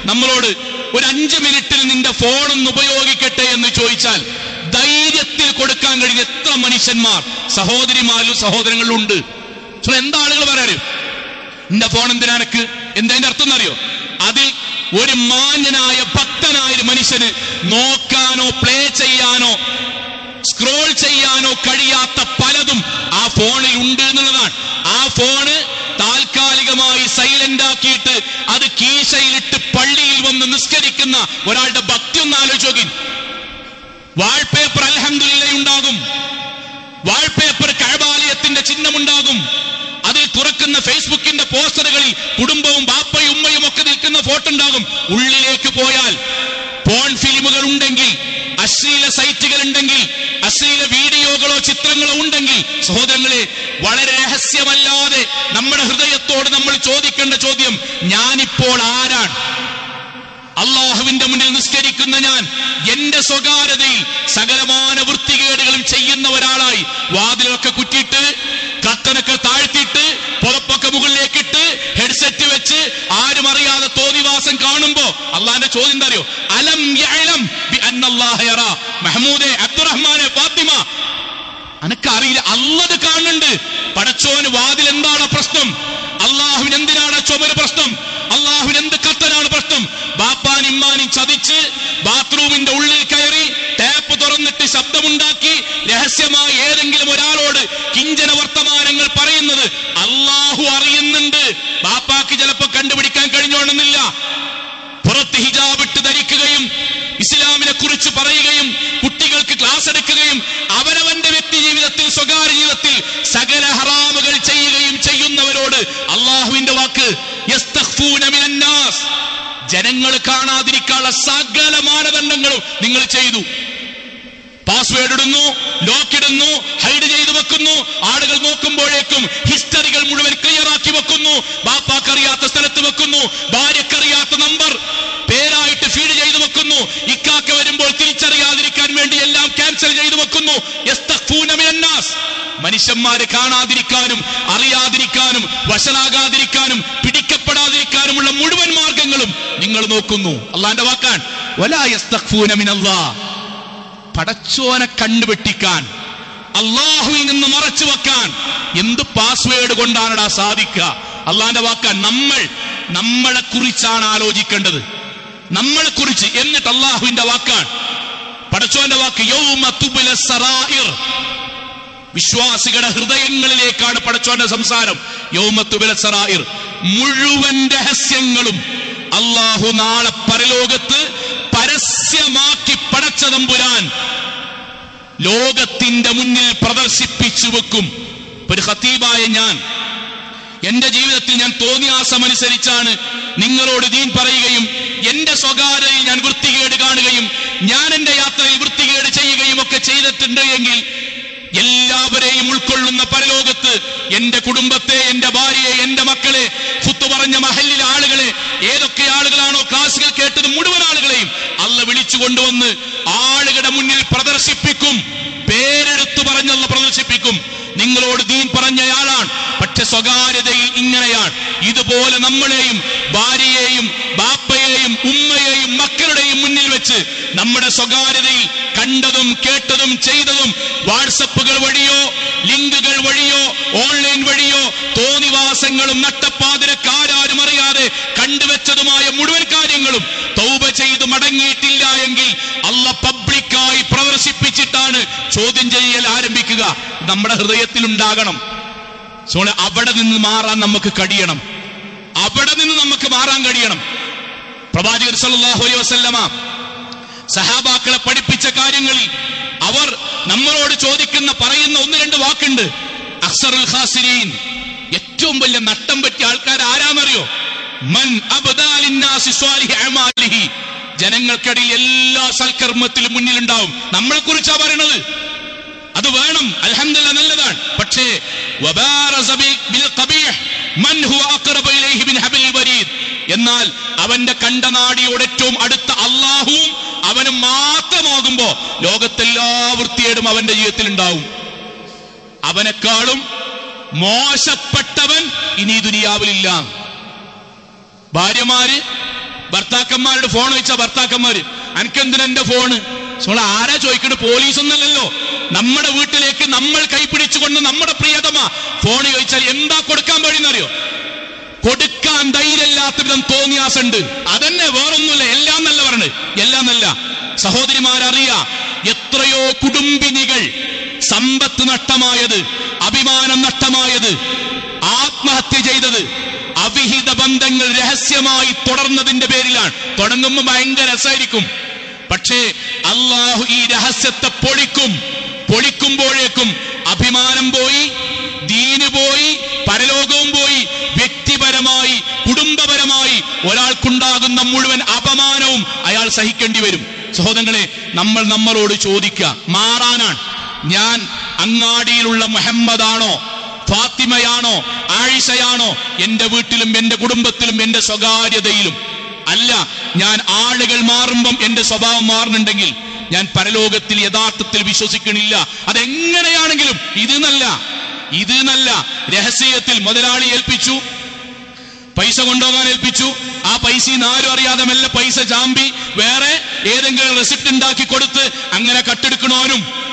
നമ്മളോട് ഒരു അഞ്ച് മിനിറ്റിൽ നിന്റെ ഫോണൊന്ന് ഉപയോഗിക്കട്ടെ എന്ന് ചോദിച്ചാൽ ധൈര്യത്തിൽ കൊടുക്കാൻ കഴിയുന്ന എത്ര മനുഷ്യന്മാർ സഹോദരിമാരിലും സഹോദരങ്ങളിലും ഉണ്ട്. എന്താ ആളുകൾ പറയാറ് നിന്റെ ഫോൺ എന്തിനാ എന്തിനാനക്ക് എന്തതിന്റെ അർത്ഥം എന്നറിയോ? അതിൽ ഒരു മാന്യനായ ഭക്തനായ ഒരു മനുഷ്യന് നോക്കാനോ പ്ലേ ചെയ്യാനോ സ്ക്രോൾ ചെയ്യാനോ കഴിയാത്ത പലതും ആ ഫോണിൽ ഉണ്ട് എന്നുള്ളതാണ്. ആ ഫോണ് താൽക്കാലികമായി സൈലന്റ് ആക്കിയിട്ട് അത് കീശയിലിട്ട് പള്ളിയിൽ വന്ന് നിസ്കരിക്കുന്ന ഒരാളുടെ ഭക്തി ഒന്ന് ആലോചിച്ച് വാൾപേപ്പർ അൽഹംദുലില്ല ഉണ്ടാകും. വാൾപേപ്പർ കഴബാലയത്തിന്റെ ചിഹ്നമുണ്ടാകും. അതിൽ തുറക്കുന്ന ഫേസ്ബുക്കിന്റെ പോസ്റ്ററുകളിൽ കുടുംബവും ബാപ്പയും ഉമ്മയും ഒക്കെ നിൽക്കുന്ന ഫോട്ടോ ഉണ്ടാകും. ഉള്ളിലേക്ക് പോയാൽ പോൺ ഫിലിമുകൾ ഉണ്ടെങ്കിൽ അശ്ലീല സൈറ്റുകൾ ഉണ്ടെങ്കിൽ അശ്ലീല വീഡിയോകളോ ചിത്രങ്ങളോ ഉണ്ടെങ്കിൽ സഹോദരങ്ങളെ വളരെ രഹസ്യമല്ലാതെ നമ്മുടെ ഹൃദയത്തോട് നമ്മൾ ചോദിക്കേണ്ട ചോദ്യം ഞാനിപ്പോൾ ആരാണ്? അള്ളാഹുവിന്റെ മുന്നിൽ നിസ്കരിക്കുന്ന ഞാൻ എന്റെ സ്വകാര്യതയിൽ സകലമാന വൃത്തികേടുകളും ചെയ്യുന്ന ഒരാളായി വാതിലൊക്കെ കുറ്റിയിട്ട് കത്തനൊക്കെ താഴ്ത്തിയിട്ട് പുറപ്പൊക്കെ മുകളിലേക്കിട്ട് ഹെഡ്സെറ്റ് വെച്ച് അറിയാതെ തോന്നിവാസം കാണുമ്പോ അള്ളാന്റെ ചോദ്യം അറിയോ? അലം യഅലം അബ്ദുറഹ്മാനെ ഫാത്തിമ. അനക്കറിയില്ല അള്ളത് കാണുന്നുണ്ട്. പടച്ചോന് വാതിൽ എന്താണ് പ്രശ്നം? അള്ളാഹുവിന് എന്തിനാണ് ചുമര് പ്രശ്നം? അള്ളാഹുവിന് എന്ത് കത്തനാണ് പ്രശ്നം? ബാപ്പാനും ഇമ്മാനും ചതിച്ച് ബാത്റൂമിന്റെ ഉള്ളിൽ കയറി തുറന്നിട്ട് ശബ്ദമുണ്ടാക്കി രഹസ്യമായി ഏതെങ്കിലും ഒരാളോട് കിഞ്ചന വർത്തമാനങ്ങൾ പറയുന്നത് അള്ളാഹു അറിയുന്നുണ്ട്. ബാപ്പാക്ക് ചിലപ്പോ കണ്ടുപിടിക്കാൻ കഴിഞ്ഞോണമെന്നില്ല. പുറത്ത് ഹിജാബ് ഇട്ട് ധരിക്കുകയും ഇസ്ലാമിനെ കുറിച്ച് പറയുകയും കുട്ടികൾക്ക് ക്ലാസ് എടുക്കുകയും അവരവന്റെ വ്യക്തി ജീവിതത്തിൽ സ്വകാര്യ ജീവിതത്തിൽ സകല ഹറാമുകൾ ചെയ്യുകയും ചെയ്യുന്നവരോട് അള്ളാഹുവിന്റെ വാക്ക്. ജനങ്ങൾ കാണാതിരിക്കാനുള്ള സകല മാനദണ്ഡങ്ങളും നിങ്ങൾ ചെയ്തു. പാസ്വേഡ് ഇടുന്നു ലോക്ക് ഇടുന്നു ഹൈഡ് ചെയ്തു വെക്കുന്നു. ആളുകൾ നോക്കുമ്പോഴേക്കും ഹിസ്റ്ററികൾ മുഴുവൻ ക്ലിയർ ആക്കി വെക്കുന്നു. ബാപ്പാക്കറിയാത്ത സ്ഥലത്ത് വെക്കുന്നു. ഭാര്യക്കറിയാത്ത നമ്പർ പേരായിട്ട് ഫീഡ് ചെയ്തു വെക്കുന്നു. ഇക്കാക്ക വരുമ്പോൾ തിരിച്ചറിയാതിരിക്കാൻ വേണ്ടി എല്ലാം ക്യാൻസൽ ചെയ്തു വെക്കുന്നു. മനുഷ്യന്മാര് കാണാതിരിക്കാനും അറിയാതിരിക്കാനും വശനാകാതിരിക്കാനും പിടിക്കപ്പെടാതിരിക്കാനുമുള്ള മുഴുവൻ മാർഗങ്ങളും നിങ്ങൾ നോക്കുന്നു. അള്ളാന്റെ വാക്കാൻ പടച്ചോനെ കണ്ടുപെട്ടിക്കാൻ അള്ളാഹുവിൽ നിന്ന് മറച്ചു വെക്കാൻ എന്ത് പാസ്വേഡ് കൊണ്ടാണടാ സാധിക്കുക? അള്ളാന്റെ വാക്ക നമ്മൾ നമ്മളെ കുറിച്ചാണ് ആലോചിക്കേണ്ടത്. നമ്മളെ കുറിച്ച് എന്നിട്ട് അള്ളാഹുവിന്റെ വാക്കാണ്. പടച്ചോന്റെ വാക്ക് വിശ്വാസികളുടെ ഹൃദയങ്ങളിലേക്കാണ് പടച്ചോന്റെ സംസാരം. യൗമ തുബ്ല സറായിർ മുഴുവൻ രഹസ്യങ്ങളും അള്ളാഹു നാളെ പരലോകത്ത് പരസ്യമാക്കി പടച്ച തമ്പുരാൻ ലോകത്തിന്റെ മുന്നിൽ പ്രദർശിപ്പിച്ചു വെക്കും. ഒരു ഖത്തീബായ ഞാൻ. എന്റെ ജീവിതത്തിൽ ഞാൻ തോന്നിയാസമനുസരിച്ചാണ് നിങ്ങളോട് ദീൻ പറയുകയും എന്റെ സ്വകാര്യതയിൽ ഞാൻ വൃത്തികേട് കാണുകയും ഞാൻ എന്റെ യാത്രയിൽ വൃത്തികേട് ചെയ്യുകയും ഒക്കെ ചെയ്തിട്ടുണ്ട് എങ്കിൽ എല്ലാവരെയും ഉൾക്കൊള്ളുന്ന പരലോകത്ത് എന്റെ കുടുംബത്തെ എന്റെ ഭാര്യയെ എന്റെ മക്കളെ ഫുത്ത് പറഞ്ഞ മഹല്ലിലെ ആളുകളെ ഏതൊക്കെ ആളുകളാണോ ക്ലാസുകൾ കേട്ടത് മുഴുവൻ ആളുകളെയും അല്ല വിളിച്ചു കൊണ്ടുവന്ന് ആളുകളുടെ മുന്നിൽ പ്രദർശിപ്പിക്കും പേരെടുത്തു പറഞ്ഞല്ല പ്രദർശിപ്പിക്കും. നിങ്ങളോട് ദീൻ പറഞ്ഞയാളാണ് പക്ഷെ സ്വകാര്യതയിൽ ഇങ്ങനെയാണ്. ഇതുപോലെ നമ്മളെയും ഭാര്യയെയും ബാപ്പയെയും ഉമ്മയെയും മക്കളുടെയും മുന്നിൽ വെച്ച് നമ്മുടെ സ്വകാര്യതയിൽ കണ്ടതും കേട്ടതും ചെയ്തതും വാട്സപ്പുകൾ വഴിയോ ലിങ്കുകൾ വഴിയോ ഓൺലൈൻ വഴിയോ തോന്നിവാസങ്ങളും നട്ടപ്പാതിരക്കാരും അറിയാതെ കണ്ടുവെച്ചതുമായ മുഴുവൻ കാര്യങ്ങളും തൗബ ചെയ്ത് മടങ്ങിയിട്ടില്ല എങ്കിൽ അല്ല പബ്ലിക്കായി പ്രദർശിപ്പിച്ചിട്ടാണ് ചോദ്യം ചെയ്യൽ ആരംഭിക്കുക. നമ്മുടെ ഹൃദയത്തിൽ ഉണ്ടാകണം സോളെ അവിടെ നിന്ന് മാറാൻ നമുക്ക് കഴിയണം അവിടെ നിന്ന് നമുക്ക് മാറാൻ കഴിയണം പ്രവാചകർ സല്ലല്ലാഹു അലൈഹി വസല്ലമ സഹാബാക്കളെ പഠിപ്പിച്ച കാര്യങ്ങളിൽ അവർ നമ്മളോട് ചോദിക്കുന്ന പറയുന്ന ഒന്ന് രണ്ട് വാക്കുണ്ട്. അക്സറുൽ ഖാസിരീൻ. ഏറ്റവും വലിയ നട്ടം പറ്റിയ ആൾക്കാർ ആരാന്നറിയോ? മൻ ജനങ്ങൾക്കിടയിൽ എല്ലാ സൽക്കർമ്മത്തിലും മുന്നിലുണ്ടാവും. നമ്മളെ കുറിച്ചാ പറയണത്? അത് വേണം. അലഹമില്ല നല്ലതാണ്. പക്ഷേ എന്നാൽ അവന്റെ കണ്ട നാടിയോട് ഏറ്റവും അടുത്ത അള്ളാഹുവും അവനും മാത്രമാകുമ്പോ ലോകത്തെല്ലാ വൃത്തിയേടും അവന്റെ ജീവിതത്തിൽ ഉണ്ടാവും. അവനെക്കാളും മോശപ്പെട്ടവൻ ഇനി ദുനിയാവിലില്ല ഭാര്യമാര് ഭർത്താക്കന്മാരുടെ ഫോൺ വെച്ച ഭർത്താക്കന്മാര് അനക്കെന്തിനാ എന്റെ ഫോണ്? ആരാ ചോദിക്കണത്? പോലീസ് ഒന്നല്ലല്ലോ നമ്മുടെ വീട്ടിലേക്ക് നമ്മൾ കൈപിടിച്ചുകൊണ്ട് നമ്മുടെ പ്രിയതമ ഫോൺ ചോദിച്ചാൽ എന്താ കൊടുക്കാൻ കഴിയുന്നറിയോ കൊടുക്കാൻ ധൈര്യമില്ലാത്ത വിധം തോന്നിയാസുണ്ട്. അതന്നെ വേറൊന്നുമില്ല എല്ലാം നല്ല പറഞ്ഞു എല്ലാം നല്ല സഹോദരിമാരറിയ എത്രയോ കുടുംബിനികൾ സമ്പത്ത് നഷ്ടമായത് അഭിമാനം നഷ്ടമായത് ആത്മഹത്യ ചെയ്തത് അവിഹിത ബന്ധങ്ങൾ രഹസ്യമായി തുടർന്നതിന്റെ പേരിലാണ്. തുടങ്ങുമ്പോൾ ഭയങ്കര രസമായിരിക്കും പക്ഷേ അള്ളാഹു ഈ രഹസ്യത്തെ പൊളിക്കും. പൊളിക്കുമ്പോഴേക്കും അഭിമാനം പോയി ദീന് പോയി പരലോകവും പോയി വ്യക്തിപരമായി കുടുംബപരമായി ഒരാൾക്കുണ്ടാകുന്ന മുഴുവൻ അപമാനവും അയാൾ സഹിക്കേണ്ടി വരും. സഹോദരങ്ങളെ നമ്മൾ നമ്മളോട് ചോദിക്കുക മാറാനാണ്. ഞാൻ അങ്ങാടിയിലുള്ള മുഹമ്മദാണോ? ഫാത്തിമയാണോ? ആയിഷയാണോ? എന്റെ വീട്ടിലും എന്റെ കുടുംബത്തിലും എന്റെ സ്വകാര്യതയിലും. അല്ല ഞാൻ ആളുകൾ മാറുമ്പം എന്റെ സ്വഭാവം മാറുന്നുണ്ടെങ്കിൽ ഞാൻ പരലോകത്തിൽ യഥാർത്ഥത്തിൽ വിശ്വസിക്കണില്ല. അതെങ്ങനെയാണെങ്കിലും ഇത് നല്ല ഇത് നല്ല. രഹസ്യത്തിൽ മുതലാളി ഏൽപ്പിച്ചു. പൈസ കൊണ്ടുപോകാൻ ഏൽപ്പിച്ചു. ആ പൈസ ആരും അറിയാതെ മെല്ലെ പൈസ ചാമ്പി വേറെ ഏതെങ്കിലും റെസിപ്റ്റ് ഉണ്ടാക്കി കൊടുത്ത് അങ്ങനെ കട്ടെടുക്കണോനും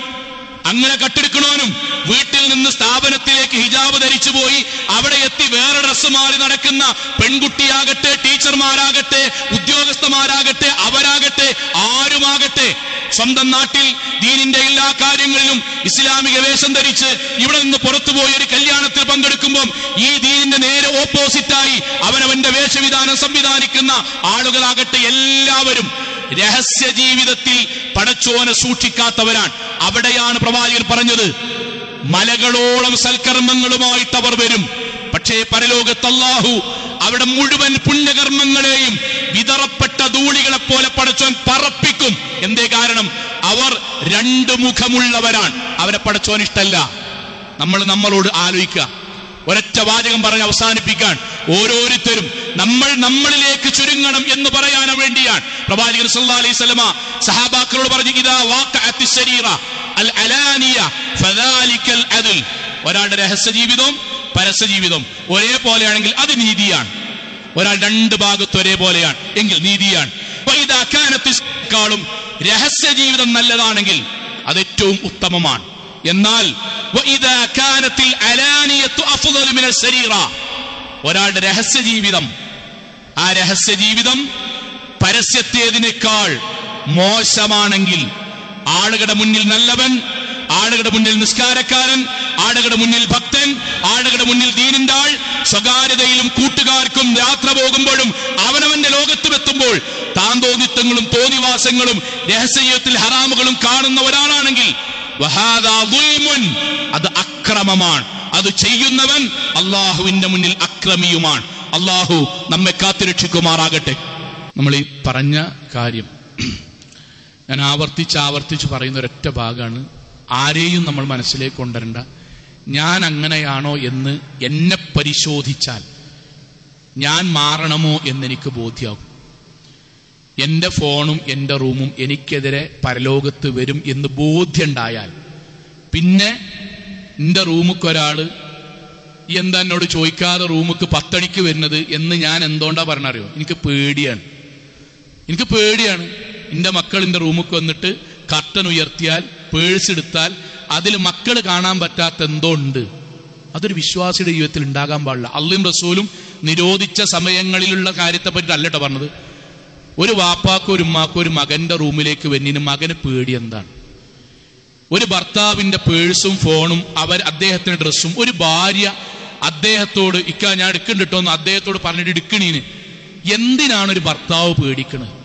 അങ്ങനെ കട്ടെടുക്കണോനും വീട്ടിൽ നിന്ന് സ്ഥാപനത്തിലേക്ക് ഹിജാബ് ധരിച്ചു പോയി അവിടെ എത്തി വേറെ ഡ്രസ്സ് മാറി നടക്കുന്ന പെൺകുട്ടിയാകട്ടെ ടീച്ചർമാരാകട്ടെ ഉദ്യോഗസ്ഥന്മാരാകട്ടെ അവരാകട്ടെ ആരുമാകട്ടെ. സ്വന്തം നാട്ടിൽ ദീനിന്റെ എല്ലാ കാര്യങ്ങളിലും ഇസ്ലാമിക വേഷം ധരിച്ച് ഇവിടെ നിന്ന് പുറത്തുപോയി ഒരു കല്യാണത്തിൽ പങ്കെടുക്കുമ്പോൾ ഈ ദീനിന്റെ നേരെ ഓപ്പോസിറ്റായി അവനവന്റെ വേഷവിധാനം സംവിധാനിക്കുന്ന ആളുകളാകട്ടെ എല്ലാവരും രഹസ്യ ജീവിതത്തിൽ പടച്ചോനെ സൂക്ഷിക്കാത്തവരാണ്. അവിടെയാണ് പ്രവാചകൻ പറഞ്ഞത് മലകളോളം സൽക്കർമ്മങ്ങളുമായിട്ട് അവർ വരും. പക്ഷേ പരലോകത്ത് അല്ലാഹു അവിടെ മുഴുവൻ പുണ്യകർമ്മങ്ങളെയും വിതറപ്പെട്ട ധൂളികളെ പോലെ പടച്ചോൻ പറപ്പിക്കും. എന്തേ കാരണം? അവർ രണ്ട് മുഖമുള്ളവരാണ്. അവരെ പടച്ചോൻ ഇഷ്ടല്ല. നമ്മൾ നമ്മളോട് ആലോചിക്കുക. ഒരൊറ്റ വാചകം പറഞ്ഞ് അവസാനിപ്പിക്കാൻ. ഓരോരുത്തരും നമ്മൾ നമ്മളിലേക്ക് ചുരുങ്ങണം എന്ന് പറയാൻ വേണ്ടിയാണ്. പ്രവാചകൻ വസല്ലമ സഹാബാക്കളോട് പറഞ്ഞു ഇതാ അൽ അലാനിയ ഒരാളുടെ രഹസ്യ ജീവിതവും പരസ്യ ജീവിതവും ഒരേപോലെയാണെങ്കിൽ അത് നീതിയാണ്. ഒരാൾ രണ്ട് ഭാഗത്ത് ഒരേപോലെയാണ്. എങ്കിൽ നീതിയാണ്. വഇദാ ഇത് ക്കാളും രഹസ്യ ജീവിതം നല്ലതാണെങ്കിൽ അത് ഏറ്റവും ഉത്തമമാണ്. എന്നാൽ ഒരാളുടെ രഹസ്യ ജീവിതം ആ രഹസ്യ ജീവിതം പരസ്യത്തേതിനേക്കാൾ മോശമാണെങ്കിൽ ആളുകളുടെ മുന്നിൽ നല്ലവൻ ആളുകളുടെ മുന്നിൽ നിസ്കാരക്കാരൻ ആളുകളുടെ മുന്നിൽ ഭക്തൻ ആളുകളുടെ മുന്നിൽ ദീനിന്റെ ആൾ സ്വകാര്യതയിലും കൂട്ടുകാർക്കും യാത്ര പോകുമ്പോഴും അവനവന്റെ ലോകത്തുമെത്തുമ്പോൾ താൻ തോന്നിത്തങ്ങളും തോന്നിവാസങ്ങളും രഹസ്യത്തിൽ ഹറാമുകളും കാണുന്ന ഒരാളാണെങ്കിൽ. അത് അക്രമമാണ്. അത് ചെയ്യുന്നവൻ അള്ളാഹുവിന്റെ മുന്നിൽ അക്രമിയുമാണ്. അള്ളാഹു നമ്മെ കാത്തുരക്ഷിക്കുമാറാകട്ടെ. നമ്മൾ ഈ പറഞ്ഞ കാര്യം ഞാൻ ആവർത്തിച്ച് ആവർത്തിച്ച് പറയുന്ന ഒരൊറ്റ ഭാഗമാണ്. ആരെയും നമ്മൾ മനസ്സിലേക്ക് കൊണ്ടുവരണ്ട. ഞാൻ അങ്ങനെയാണോ എന്ന് എന്നെ പരിശോധിച്ചാൽ ഞാൻ മാറണമോ എന്നെനിക്ക് ബോധ്യമാകും എന്റെ ഫോണും എന്റെ റൂമും എനിക്കെതിരെ പരലോകത്ത് വരും എന്ന് ബോധ്യമുണ്ടായാൽ പിന്നെ എന്റെ റൂമുക്ക് ഒരാൾ എന്താ എന്നോട് ചോദിക്കാതെ റൂമുക്ക് പത്തണിക്ക് വരുന്നത് എന്ന് ഞാൻ എന്തുകൊണ്ടാ പറഞ്ഞറിയോ? എനിക്ക് പേടിയാണ്. എനിക്ക് പേടിയാണ്. എന്റെ മക്കൾ എന്റെ റൂമുക്ക് വന്നിട്ട് കർട്ടൻ ഉയർത്തിയാൽ പേഴ്സ് എടുത്താൽ അതിൽ മക്കൾ കാണാൻ പറ്റാത്ത എന്തോ ഉണ്ട് അതൊരു വിശ്വാസിയുടെ ജീവിതത്തിൽ ഉണ്ടാകാൻ പാടില്ല. അള്ളിയും റസൂലും നിരോധിച്ച സമയങ്ങളിലുള്ള കാര്യത്തെ പറ്റി അല്ലട്ടോ പറഞ്ഞത്. ഒരു വാപ്പാക്കോ ഒരു ഉമ്മാക്കോ ഒരു മകന്റെ റൂമിലേക്ക് വന്നിന് മകന് പേടി എന്താണ്? ഒരു ഭർത്താവിന്റെ പേഴ്സും ഫോണും അവർ അദ്ദേഹത്തിന്റെ ഡ്രസ്സും ഒരു ഭാര്യ അദ്ദേഹത്തോട് ഇക്ക ഞാൻ എടുക്കണ്ടിട്ടോ? എന്ന് അദ്ദേഹത്തോട് പറഞ്ഞിട്ട് എടുക്കണീന്. എന്തിനാണ് ഒരു ഭർത്താവ് പേടിക്കണത്?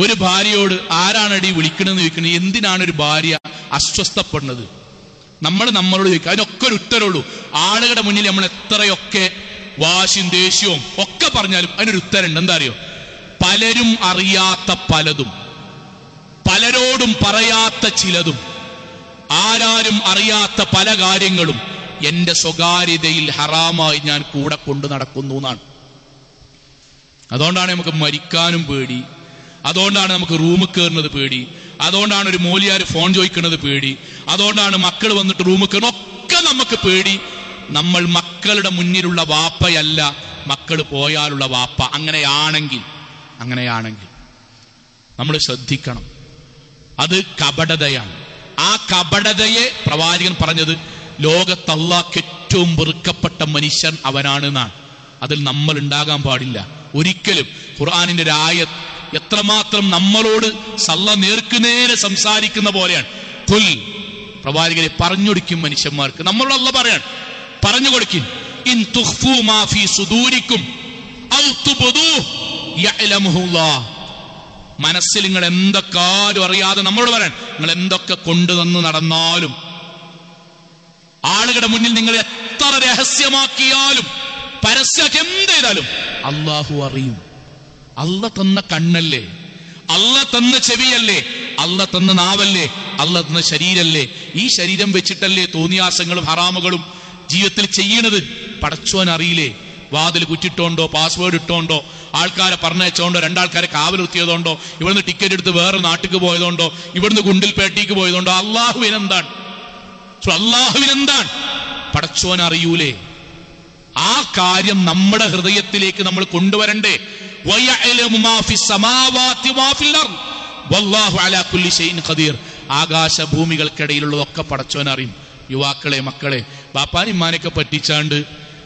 ഒരു ഭാര്യയോട് ആരാണടി വിളിക്കണമെന്ന് ചോദിക്കുന്നത് എന്തിനാണ് ഒരു ഭാര്യ അസ്വസ്ഥപ്പെടുന്നത്? നമ്മൾ നമ്മളോട് ചോദിക്കുക അതിനൊക്കെ ഒരു ഉത്തരവുള്ളൂ. ആളുകളുടെ മുന്നിൽ നമ്മൾ എത്രയൊക്കെ വാശിയും ദേഷ്യവും ഒക്കെ പറഞ്ഞാലും അതിനൊരു ഉത്തരമുണ്ട് എന്താ അറിയോ? പലരും അറിയാത്ത പലതും. പലരോടും പറയാത്ത ചിലതും. ആരാരും അറിയാത്ത പല കാര്യങ്ങളും എന്റെ സ്വകാര്യതയിൽ ഹറാമായി ഞാൻ കൂടെ കൊണ്ടു നടക്കുന്നു എന്നാണ്. അതുകൊണ്ടാണ് നമുക്ക് മരിക്കാനും പേടി. അതുകൊണ്ടാണ് നമുക്ക് റൂമിൽ കയറുന്നത് പേടി. അതുകൊണ്ടാണ് ഒരു മൂലിയാർ ഫോൺ ചോദിക്കുന്നത് പേടി. അതുകൊണ്ടാണ് മക്കൾ വന്നിട്ട് റൂമിൽ കയറുന്ന ഒക്കെ നമുക്ക് പേടി. നമ്മൾ മക്കളുടെ മുന്നിലുള്ള വാപ്പയല്ല മക്കൾ പോയാലുള്ള വാപ്പ. അങ്ങനെയാണെങ്കിൽ അങ്ങനെയാണെങ്കിൽ നമ്മൾ ശ്രദ്ധിക്കണം. അത് കപടതയാണ്. ആ കപടതയെ പ്രവാചകൻ പറഞ്ഞത് ലോകത്തല്ലാക്ക് ഏറ്റവും വെറുക്കപ്പെട്ട മനുഷ്യൻ അവനാണ് എന്നാണ്. അതിൽ നമ്മൾ ഉണ്ടാകാൻ പാടില്ല. ഒരിക്കലും ഖുർആാനിന്റെ രായ എത്രമാത്രം നമ്മളോട് സല്ല നേർക്കുനേരെ സംസാരിക്കുന്ന പോലെയാണ്. കുൽ പ്രവാചകരെ പറഞ്ഞൊടുക്കും മനുഷ്യന്മാർക്ക്. നമ്മളോട് അല്ല പറയാണ് പറഞ്ഞു കൊടുക്കും. ഇൻ തുഹ്ഫു മാ ഫീ സുദൂരിക്കും മനസ്സിൽ നിങ്ങൾ എന്തൊക്കെ ആരും അറിയാതെ നമ്മളോട് പറയാൻ നിങ്ങൾ എന്തൊക്കെ കൊണ്ടുവന്ന് നടന്നാലും ആളുകളുടെ മുന്നിൽ നിങ്ങൾ എത്ര രഹസ്യമാക്കിയാലും പരസ്യം എന്ത് ചെയ്താലും അള്ളാഹു അറിയും. അല്ല തന്ന കണ്ണല്ലേ? അല്ല തന്ന ചെവിയല്ലേ? അല്ല തന്ന നാവല്ലേ? അല്ല തന്ന ശരീരല്ലേ? ഈ ശരീരം വെച്ചിട്ടല്ലേ തോന്നിയാസങ്ങളും ഹറാമുകളും ജീവിതത്തിൽ ചെയ്യണത്? പടച്ചോൻ അറിയില്ലേ? വാതിൽ കുറ്റിട്ടോണ്ടോ? പാസ്വേഡ് ഇട്ടോണ്ടോ? ആൾക്കാരെ പറഞ്ഞയച്ചോണ്ടോ? രണ്ടാൾക്കാരെ കാവലുത്തിയതുകൊണ്ടോ ഇവിടുന്ന് ടിക്കറ്റ് എടുത്ത് വേറെ നാട്ടിക്ക് പോയതുകൊണ്ടോ? ഇവിടുന്ന് ഗുണ്ടിൽപേട്ടേക്ക് പോയതുകൊണ്ടോ? അള്ളാഹുവിനെന്താണ് അള്ളാഹുവിനെന്താണ് പടച്ചോൻ അറിയൂലേ? ആ കാര്യം നമ്മുടെ ഹൃദയത്തിലേക്ക് നമ്മൾ കൊണ്ടുവരണ്ടേ? ആകാശ ഭൂമികൾക്കിടയിലുള്ളതൊക്കെ പടച്ചോൻ അറിയും യുവാക്കളെ മക്കളെ ബാപ്പാനും ഇമ്മാനൊക്കെ പറ്റിച്ചാണ്ട്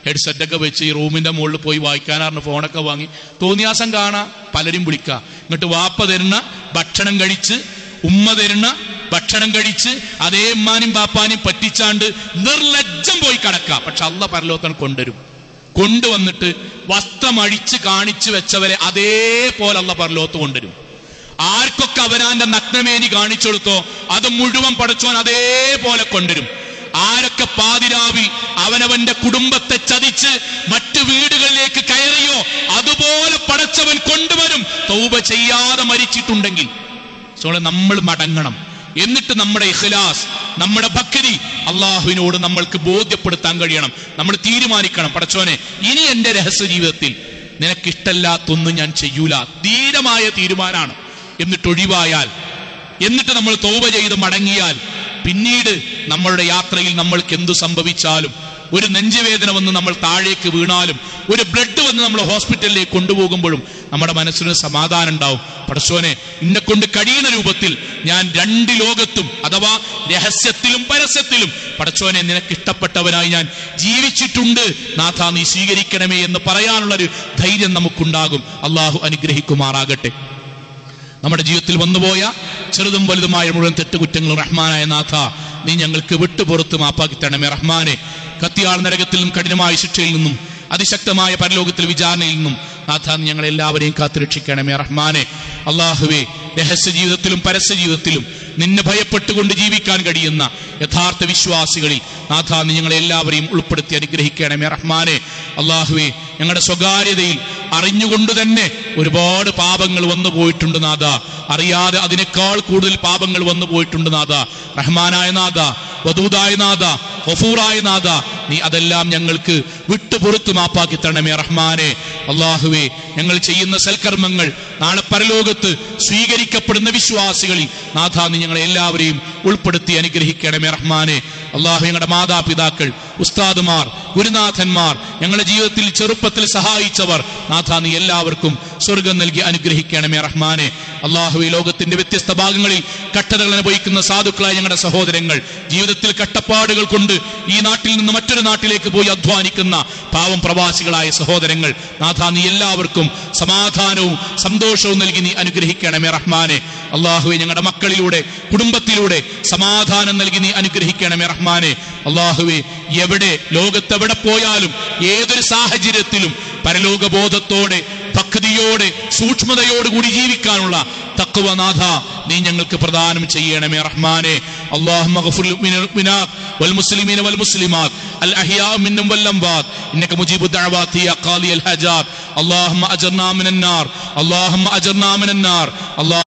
ഹെഡ്സെറ്റൊക്കെ വെച്ച് ഈ റൂമിന്റെ മുകളിൽ പോയി വായിക്കാനാറിന് ഫോണൊക്കെ വാങ്ങി തോന്നിയാസം കാണാ പലരും വിളിക്കുക എന്നിട്ട് വാപ്പ തരുന്ന ഭക്ഷണം കഴിച്ച് ഉമ്മ തരുന്ന ഭക്ഷണം കഴിച്ച് അതേ ഉമ്മാനും ബാപ്പാനും പറ്റിച്ചാണ്ട് നിർലജ്ജം പോയി കടക്കുക പക്ഷെ അല്ല പരലോത്തൻ കൊണ്ടുവരും. കൊണ്ടുവന്നിട്ട് വസ്ത്രം അഴിച്ച് കാണിച്ചു വെച്ചവരെ അതേപോലെ അല്ല പറലോത്ത് കൊണ്ടുവരും. ആർക്കൊക്കെ അവനാന്റെ നഗ്നമേനി കാണിച്ചു കൊടുത്തോ അത് മുഴുവൻ പടച്ചോൻ അതേപോലെ കൊണ്ടുവരും. ആരൊക്കെ പാതിരാവി അവനവന്റെ കുടുംബത്തെ ചതിച്ച് മറ്റു വീടുകളിലേക്ക് കയറിയോ അതുപോലെ പടച്ചവൻ കൊണ്ടുവരും. തൗപ ചെയ്യാതെ മരിച്ചിട്ടുണ്ടെങ്കിൽ. സോളെ നമ്മൾ മടങ്ങണം. എന്നിട്ട് നമ്മുടെ ഇഖ്ലാസ് നമ്മുടെ ഭക്തി അള്ളാഹുവിനോട് നമ്മൾക്ക് ബോധ്യപ്പെടുത്താൻ കഴിയണം. നമ്മൾ തീരുമാനിക്കണം. പടച്ചോനെ ഇനി എന്റെ രഹസ്യ ജീവിതത്തിൽ നിനക്കിഷ്ടല്ലാത്തൊന്നും ഞാൻ ചെയ്യൂല. ധീരമായ തീരുമാനമാണ്. എന്നിട്ട് ഒഴിവായാൽ എന്നിട്ട് നമ്മൾ തോപ ചെയ്ത് മടങ്ങിയാൽ പിന്നീട് നമ്മളുടെ യാത്രയിൽ നമ്മൾക്ക് എന്തു സംഭവിച്ചാലും ഒരു നെഞ്ചുവേദന വന്ന് നമ്മൾ താഴേക്ക് വീണാലും ഒരു ബ്ലഡ് വന്ന് നമ്മൾ ഹോസ്പിറ്റലിലേക്ക് കൊണ്ടുപോകുമ്പോഴും നമ്മുടെ മനസ്സിന് സമാധാനം ഉണ്ടാവും. പടശോനെ എന്നെ കൊണ്ട് കഴിയുന്ന രൂപത്തിൽ ഞാൻ രണ്ട് ലോകത്തും അഥവാ രഹസ്യത്തിലും പരസ്യത്തിലും പടച്ചോനെ നിനക്ക് ഇഷ്ടപ്പെട്ടവനായി ഞാൻ ജീവിച്ചിട്ടുണ്ട്. നാഥ നീ സ്വീകരിക്കണമേ എന്ന് പറയാനുള്ളൊരു ധൈര്യം നമുക്കുണ്ടാകും. അള്ളാഹു അനുഗ്രഹിക്കുമാറാകട്ടെ. നമ്മുടെ ജീവിതത്തിൽ വന്നുപോയ ചെറുതും വലുതുമായ മുഴുവൻ തെറ്റുകുറ്റങ്ങളും റഹ്മാനായ നാഥ നീ ഞങ്ങൾക്ക് വിട്ടുപുറത്ത് മാപ്പാക്കി തരണമേ റഹ്മാനെ. കത്തിയാൾ നരകത്തിൽ നിന്നും കഠിനമായ ശിക്ഷയിൽ നിന്നും അതിശക്തമായ പരലോകത്തിൽ വിചാരണയിൽ നിന്നും നാഥ ഞങ്ങൾ എല്ലാവരെയും കാത്തുരക്ഷിക്കണമേ റഹ്മാനെ അള്ളാഹുവേ രഹസ്യ ജീവിതത്തിലും പരസ്യ ജീവിതത്തിലും നിന്നെ ഭയപ്പെട്ടുകൊണ്ട് ജീവിക്കാൻ കഴിയുന്ന യഥാർത്ഥ വിശ്വാസികളിൽ നാഥ ഞങ്ങളെ എല്ലാവരെയും ഉൾപ്പെടുത്തി അനുഗ്രഹിക്കണമേ. റഹ്മാനെ അള്ളാഹുവേ ഞങ്ങളുടെ സ്വകാര്യതയിൽ അറിഞ്ഞുകൊണ്ട് തന്നെ ഒരുപാട് പാപങ്ങൾ വന്നു പോയിട്ടുണ്ട് നാഥ. അറിയാതെ അതിനേക്കാൾ കൂടുതൽ പാപങ്ങൾ വന്നു പോയിട്ടുണ്ട് നാഥ. റഹ്മാനായ നാഥ വധൂതായ നാഥ ഗഫൂറായ നാഥ നീ അതെല്ലാം ഞങ്ങൾക്ക് വിട്ടുപുറത്ത് മാപ്പാക്കി തരണമേ റഹ്മാനെ. അള്ളാഹുവേ ഞങ്ങൾ ചെയ്യുന്ന സൽക്കർമ്മങ്ങൾ നാളെ പരലോകത്ത് സ്വീകരിക്കപ്പെടുന്ന വിശ്വാസികളിൽ നാഥ നീ ഞങ്ങളെ എല്ലാവരെയും ഉൾപ്പെടുത്തി അനുഗ്രഹിക്കണമേ റഹ്മാനെ. അള്ളാഹു ഞങ്ങളുടെ മാതാപിതാക്കൾ ഉസ്താദുമാർ ഗുരുനാഥന്മാർ ഞങ്ങളുടെ ജീവിതത്തിൽ ചെറുപ്പത്തിൽ സഹായിച്ചവർ. നാഥ നീ എല്ലാവർക്കും സ്വർഗം നൽകി അനുഗ്രഹിക്കണമേ റഹ്മാനെ. അള്ളാഹു ഈ ലോകത്തിന്റെ വ്യത്യസ്ത ഭാഗങ്ങളിൽ കട്ടതകൾ അനുഭവിക്കുന്ന സാധുക്കളായ ഞങ്ങളുടെ സഹോദരങ്ങൾ ജീവിതത്തിൽ കട്ടപ്പാടുകൾ കൊണ്ട് ഈ നാട്ടിൽ നിന്ന് മറ്റൊരു നാട്ടിലേക്ക് പോയി അധ്വാനിക്കുന്ന പാവം പ്രവാസികളായ സഹോദരങ്ങൾ. നാഥ നീ എല്ലാവർക്കും സമാധാനവും സന്തോഷവും നൽകി നീ അനുഗ്രഹിക്കണമേ റഹ്മാനെ. അള്ളാഹുവെ ഞങ്ങളുടെ മക്കളിലൂടെ കുടുംബത്തിലൂടെ സമാധാനം നൽകി നീ അനുഗ്രഹിക്കണമേ റഹ്മാനെ. അള്ളാഹുവെ എവിടെ ലോകത്തെവിടെ പോയാലും ഏതൊരു സാഹചര്യത്തിലും പരലോകബോധത്തോടെ ഭക്തിയോടെ സൂക്ഷ്മതയോടുകൂടി ജീവിക്കാനുള്ള തക്കുവനാഥ നീ ഞങ്ങൾക്ക് പ്രദാനം ചെയ്യണമേ റഹ്മാനെ اللهم اغفر للمؤمنات والمسلمين والمسلمات الأحياء منهم والأموات إنك مجيب الدعوات يا قاضي الحاجات اللهم أجرنا من النار اللهم أجرنا من النار اللهم